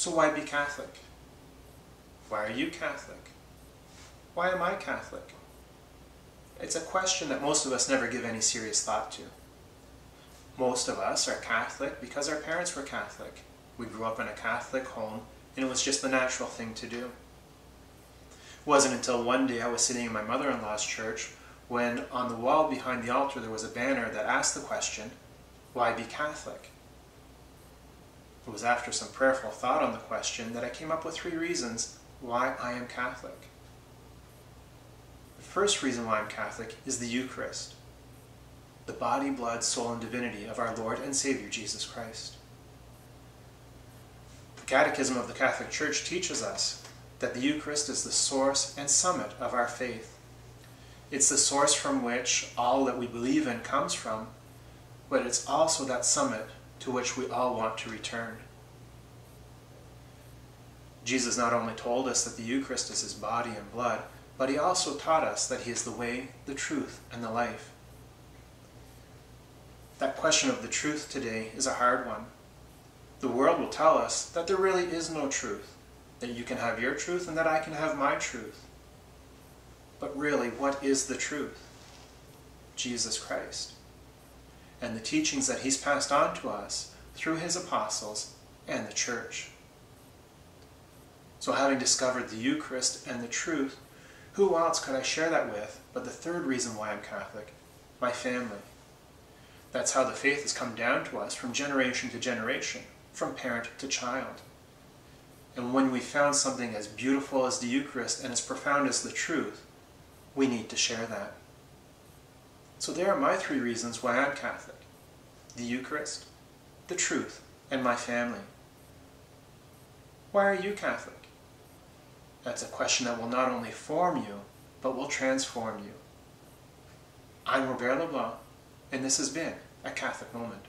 So why be Catholic? Why are you Catholic? Why am I Catholic? It's a question that most of us never give any serious thought to. Most of us are Catholic because our parents were Catholic. We grew up in a Catholic home and it was just the natural thing to do. It wasn't until one day I was sitting in my mother-in-law's church when on the wall behind the altar there was a banner that asked the question, why be Catholic? It was after some prayerful thought on the question that I came up with three reasons why I am Catholic. The first reason why I'm Catholic is the Eucharist, the body, blood, soul, and divinity of our Lord and Savior Jesus Christ. The Catechism of the Catholic Church teaches us that the Eucharist is the source and summit of our faith. It's the source from which all that we believe in comes from, but it's also that summit to which we all want to return. Jesus not only told us that the Eucharist is his body and blood, but he also taught us that he is the way, the truth, and the life. That question of the truth today is a hard one. The world will tell us that there really is no truth, that you can have your truth and that I can have my truth. But really, what is the truth? Jesus Christ. And the teachings that he's passed on to us through his apostles and the church. So having discovered the Eucharist and the truth, who else could I share that with but the third reason why I'm Catholic? My family. That's how the faith has come down to us from generation to generation, from parent to child. And when we found something as beautiful as the Eucharist and as profound as the truth, we need to share that. So there are my three reasons why I'm Catholic. The Eucharist, the truth, and my family. Why are you Catholic? That's a question that will not only form you, but will transform you. I'm Robert Leblanc, and this has been a Catholic Moment.